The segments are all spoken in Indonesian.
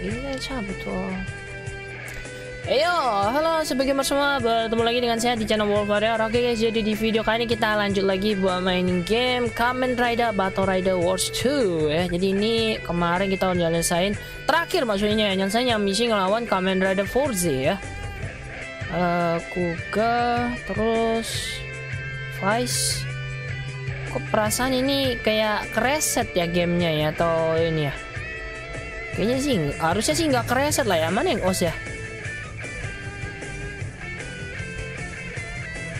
应该差不多。Ayo, halo sebagai semua, bertemu lagi dengan saya di channel Wolf Warrior. Oke guys, jadi di video kali ini kita lanjut lagi buat mainin game Kamen Rider Battle Rider Wars 2 ya. Jadi ini kemarin kita udah nyelesain. Terakhir maksudnya, nyelesain yang misi ngelawan Kamen Rider Forze ya. Uh, Kuga, terus Vice. Kok perasaan ini kayak kereset ya gamenya ya, atau ini ya? Kayaknya sih harusnya sih nggak kereset lah ya. Mana yang os ya?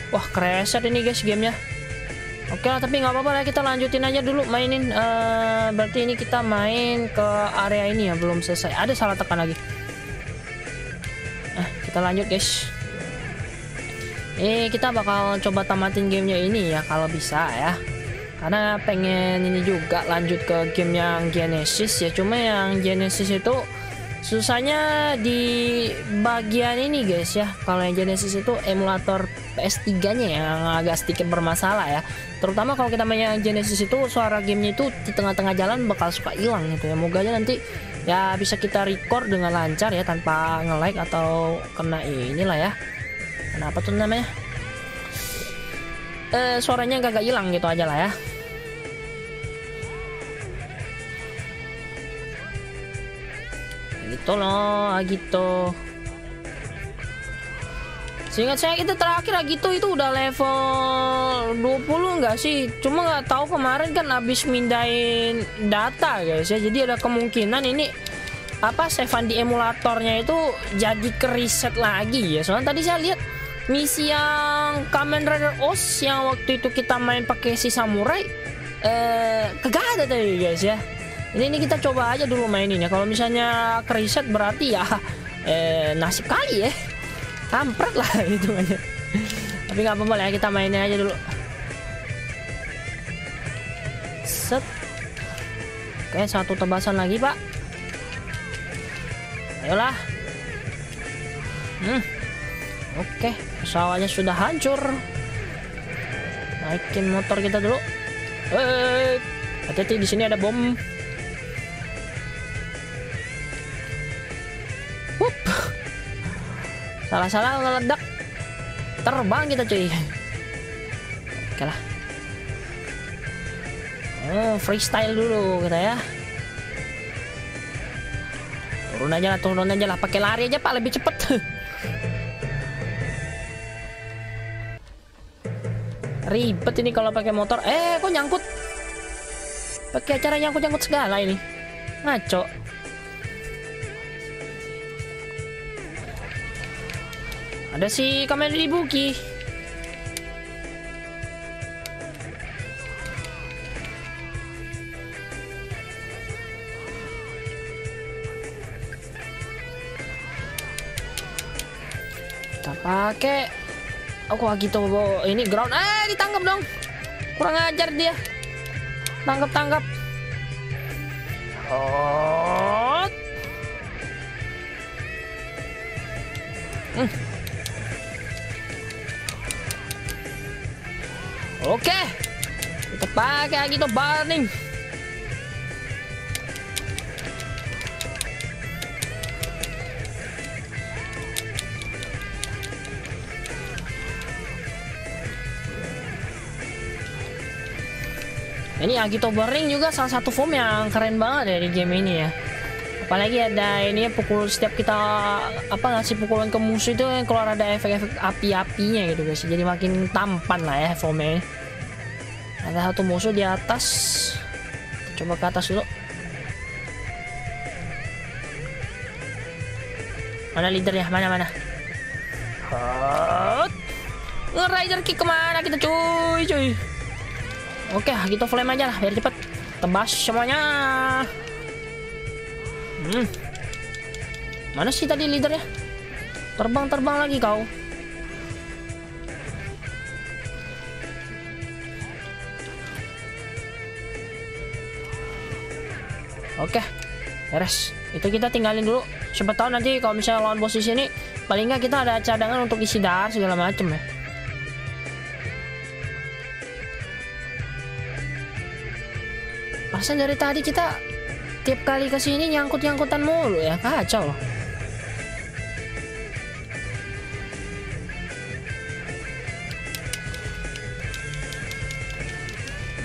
Wah kereset ini guys gamenya. Oke lah tapi nggak apa-apa lah kita lanjutin aja dulu mainin. Uh, berarti ini kita main ke area ini ya belum selesai. Ada salah tekan lagi. Nah kita lanjut guys. Eh kita bakal coba tamatin gamenya ini ya kalau bisa ya karena pengen ini juga lanjut ke game yang Genesis ya cuma yang Genesis itu susahnya di bagian ini guys ya. Kalau yang Genesis itu emulator PS3 nya yang agak sedikit bermasalah ya. Terutama kalau kita main yang Genesis itu suara gamenya itu di tengah-tengah jalan bakal suka hilang gitu ya. Moga aja nanti ya bisa kita record dengan lancar ya tanpa nge-lag atau kena inilah ya. Kenapa tuh namanya? Eh, suaranya gak, gak hilang gitu aja lah ya loh gitu Seingat saya itu terakhir gitu itu udah level 20 nggak sih? Cuma nggak tahu kemarin kan habis mindahin data guys ya. Jadi ada kemungkinan ini apa savean di emulatornya itu jadi ke reset lagi ya. Soalnya tadi saya lihat misi yang Kamen Rider OS yang waktu itu kita main pakai si samurai eh kagak ada tadi guys ya ini, ini kita coba aja dulu mainin ya kalau misalnya keriset berarti ya eh, nasib kali ya. Kampret lah itu aja. Tapi nggak apa-apa ya kita mainin aja dulu. Set. Oke satu tebasan lagi pak. Ayolah. Hmm. Oke pesawatnya sudah hancur. Naikin motor kita dulu. Eh hati-hati di sini ada bom salah-salah ngeledak terbang kita cuy. Oke lah. Oh freestyle dulu kita ya. Turun aja lah turun aja lah. Pakai lari aja pak. Lebih cepet. Ribet ini kalau pakai motor. Eh kok nyangkut? Pakai acara nyangkut nyangkut segala ini. Ngaco Ada si Kamen Ribuki. Kita pakai aku oh, gitu ini ground. Eh ditangkap dong. Kurang ajar dia. Tangkap tangkap oh hmm. Pakai gitu burning. Ini Agito Burning juga salah satu form yang keren banget ya di game ini ya. Apalagi ada ini ya pukul setiap kita apa ngasih pukulan ke musuh itu keluar ada efek-efek api-apinya gitu guys. Jadi makin tampan lah ya formnya ada satu musuh di atas. Coba ke atas dulu. Mana leadernya? Mana mana? Nge-rider kick ke mana kita cuy cuy? Oke gitu flame aja lah biar cepet. Tebas semuanya. Hmm. Mana sih tadi leadernya? Terbang-terbang lagi kau Oke, beres. itu kita tinggalin dulu siapa tahu nanti kalau misalnya lawan bos di sini paling nggak kita ada cadangan untuk isi dar segala macem ya Masa dari tadi kita tiap kali ke sini nyangkut-nyangkutan mulu ya kacau loh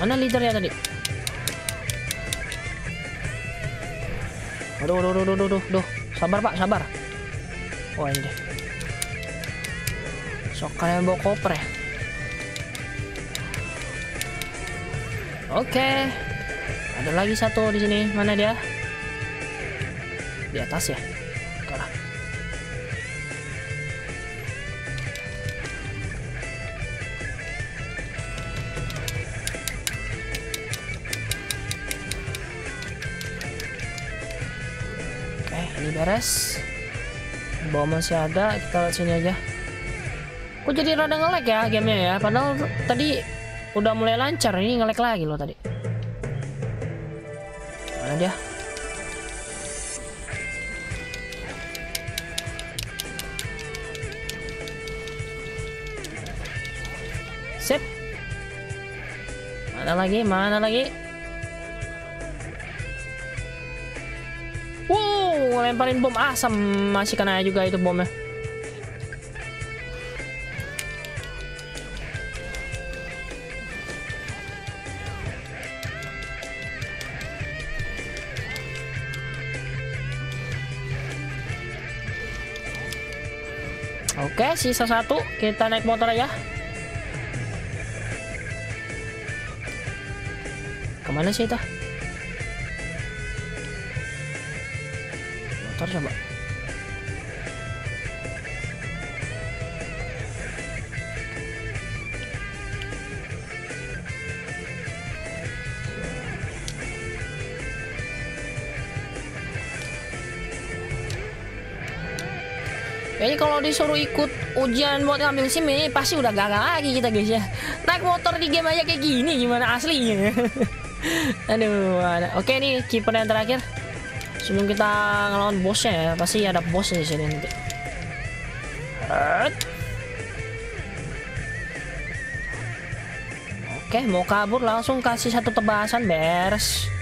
Mana leadernya tadi? Aduh, aduh, aduh, aduh, aduh, aduh. Sabar, Pak, sabar. Oh, ini. Sok kalian bawa koper ya? Oke. Ada lagi satu di sini. Mana dia? Di atas ya? Beres. Bawa masih ada, kita lihat sini aja. Kok jadi rada nge-lag ya gamenya ya? Padahal tadi udah mulai lancar, ini nge-lag lagi loh tadi. Mana dia? Sip. Mana lagi? Mana lagi? Wow, lemparin bom asam masih kena juga itu bomnya. Oke, sisa satu. Kita naik motor aja. Ke mana sih itu? Motor coba. Kayaknya kalau disuruh ikut ujian buat ngambil SIM ini pasti udah gagal lagi kita guys ya. Naik motor di game aja kayak gini gimana aslinya? Aduh. Oke nih keeper yang terakhir. Sebelum kita ngelawan bosnya ya, pasti ada bosnya di sini nanti. Oke, mau kabur langsung kasih satu tebasan beres.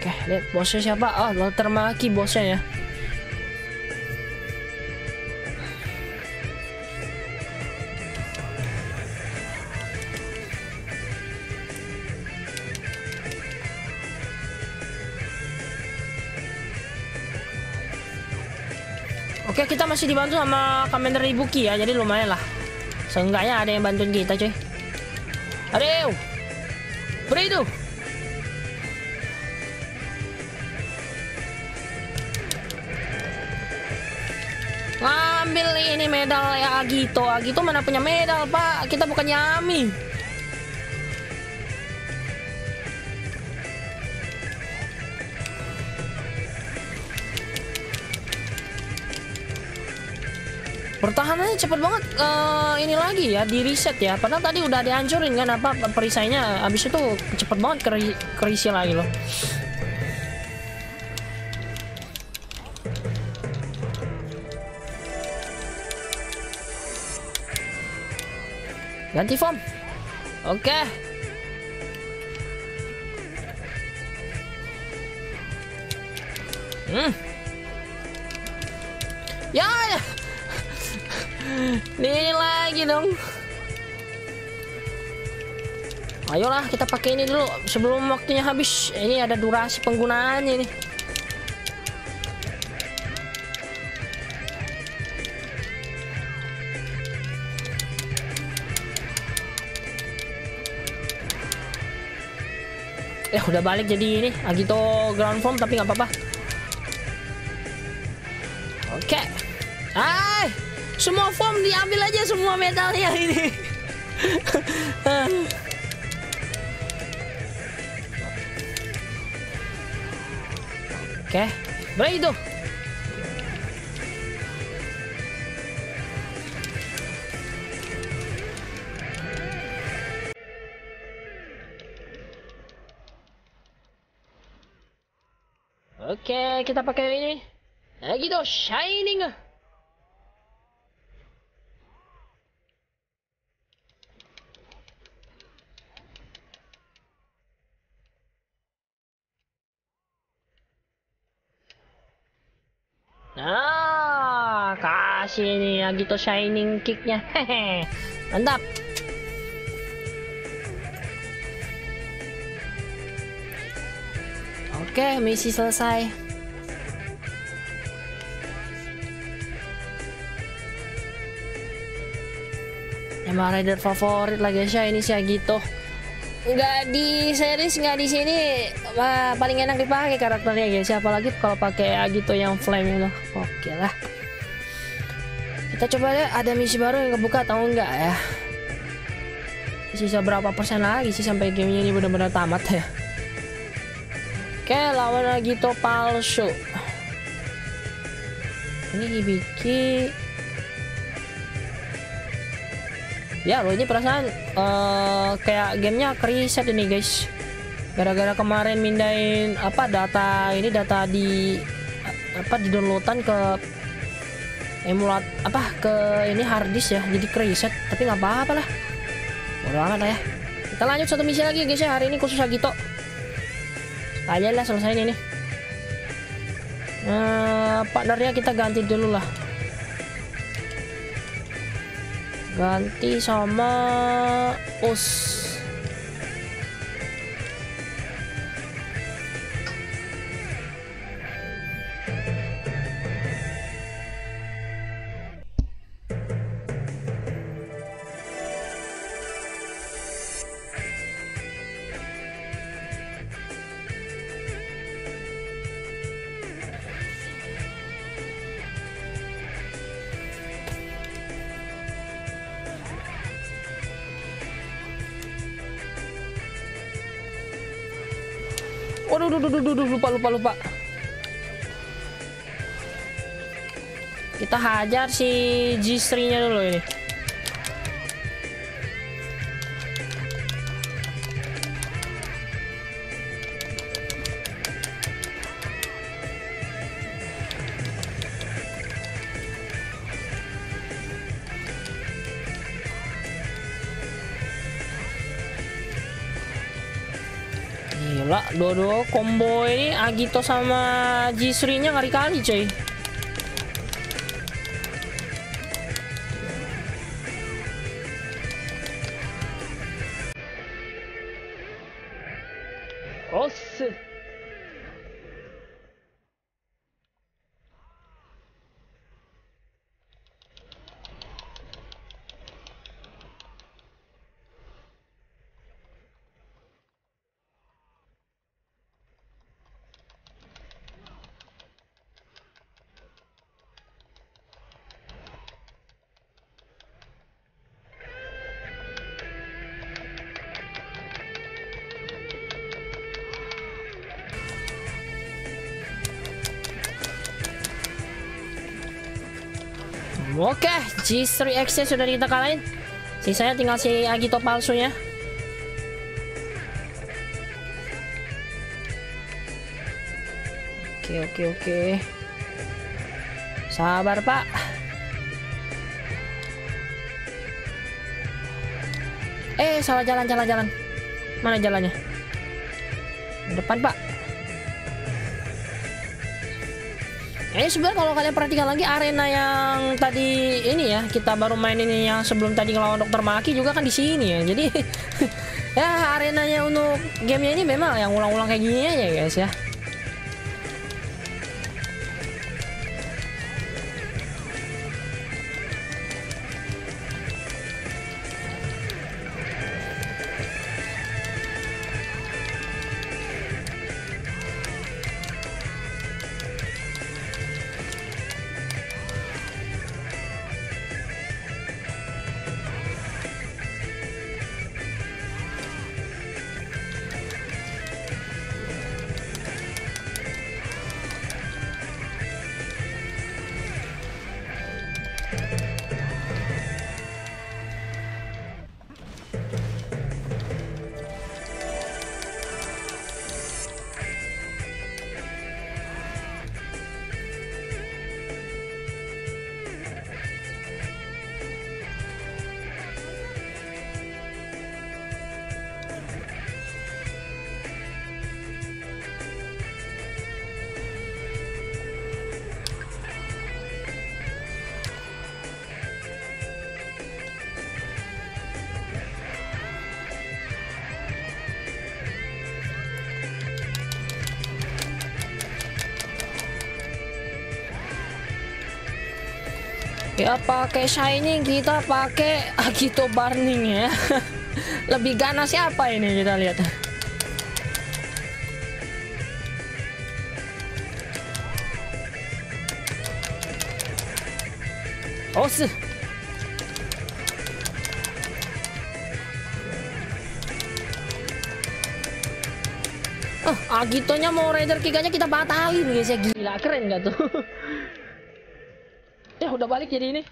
Oke, lihat bosnya siapa? Oh, Walter Maki bosnya ya. Oke, kita masih dibantu sama Commander Ibuki ya, jadi lumayan lah. Seenggaknya ada yang bantuin kita, cuy. Aduh. Beri itu. Ngambil ini medal ya Agito. Agito mana punya medal, Pak? Kita bukan Yami. Pertahanannya cepet banget eh, ini lagi ya di reset ya. Padahal tadi udah dihancurin kan apa perisainya. Abis itu cepet banget keri kerisi lagi loh. Ganti form. Oke. Hmm. Ya, ya. Ini lagi dong. Ayolah kita pakai ini dulu sebelum waktunya habis. Ini ada durasi penggunaannya nih. Eh udah balik jadi ini Agito ground form tapi nggak apa-apa. Ah, semua form diambil aja semua medalnya ini. Oke, berapa itu? Kita pakai ini. Nah, gitu, shining. Nah, kasih nih Agito shining kicknya. Hehe, mantap. Oke, misi selesai. Emang rider favorit lah guys ya ini si Agito. Nggak di series nggak di sini wah, paling enak dipakai karakternya guys. ya. Apalagi kalau pakai Agito yang flame itu. Oke lah. Kita coba lihat ada misi baru yang kebuka atau enggak ya. Sisa berapa persen lagi sih sampai gamenya ini benar-benar tamat ya. Oke, lawan Agito palsu. Ini Hibiki. Ya, lo ini perasaan uh, kayak gamenya reset ini guys. Gara-gara kemarin mindahin apa data ini data di apa di downloadan ke emulat apa ke ini harddisk ya jadi reset tapi nggak apa-apa lah. Bodo amat ya. Kita lanjut satu misi lagi guys ya hari ini khusus Agito. Aja lah selesai ini nah, partnernya kita ganti dulu lah ganti sama us Waduh, duh, duh, duh, duh, lupa, lupa, lupa. Kita hajar si G3-nya dulu ini. Gila, dua-dua combo ini Agito sama Jisri-nya ngari kali coy. Oke, G3X sudah kita kalahin. Sisanya tinggal si Agito palsunya. Oke, oke, oke. Sabar, Pak. Eh, salah jalan, jalan, jalan. Mana jalannya? Depan, Pak. Eh sebenarnya kalau kalian perhatikan lagi arena yang tadi ini ya kita baru main ini yang sebelum tadi ngelawan Dokter Maki juga kan di sini ya. Jadi ya arenanya untuk gamenya ini memang yang ulang-ulang kayak gini aja guys ya. Ya pakai shining kita pakai Agito Burning ya lebih ganas siapa ini kita lihat Oh, sih. Oh, Agitonya mau Raider aja kita batalin guys ya gila keren gak tuh? udah balik jadi ini.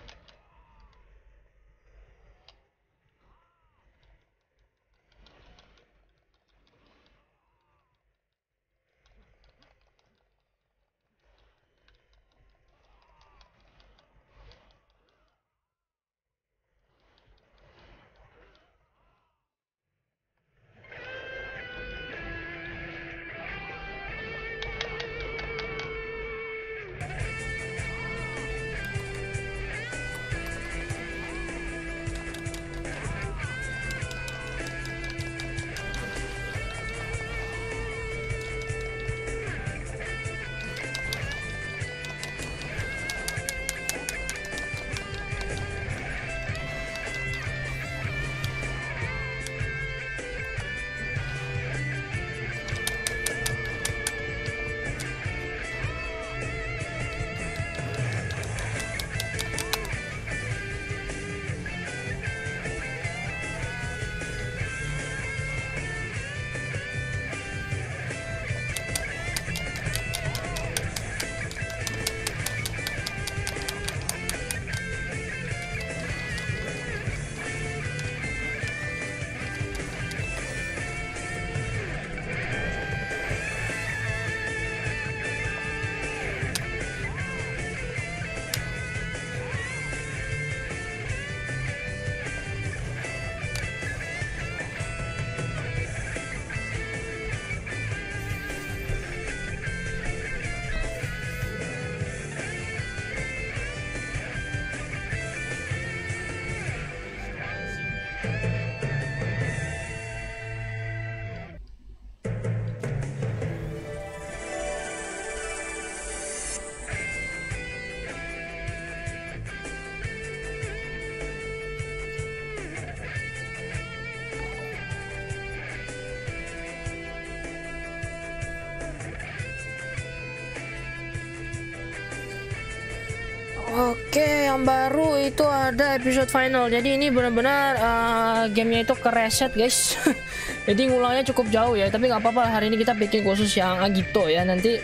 Oke, yang baru itu ada episode final. Jadi ini benar-benar uh, gamenya itu kereset guys. Jadi ngulangnya cukup jauh ya. Tapi nggak apa-apa. Hari ini kita bikin khusus yang Agito ya. Nanti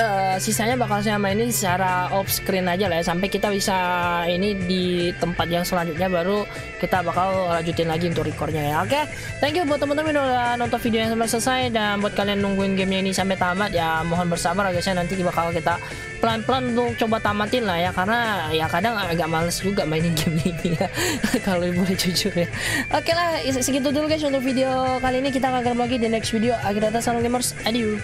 uh, sisanya bakal saya mainin secara off screen aja lah ya sampai kita bisa ini di tempat yang selanjutnya baru kita bakal lanjutin lagi untuk recordnya ya. Oke okay? thank you buat teman-teman yang udah nonton videonya sampai selesai dan buat kalian nungguin gamenya ini sampai tamat ya mohon bersabar guys ya nanti bakal kita pelan-pelan untuk coba tamatin lah ya karena ya kadang agak males juga mainin game ini ya kalau boleh jujur ya. Oke okay lah segitu dulu guys untuk video kali ini kita akan ketemu lagi di next video. Akhir kata salam gamers adieu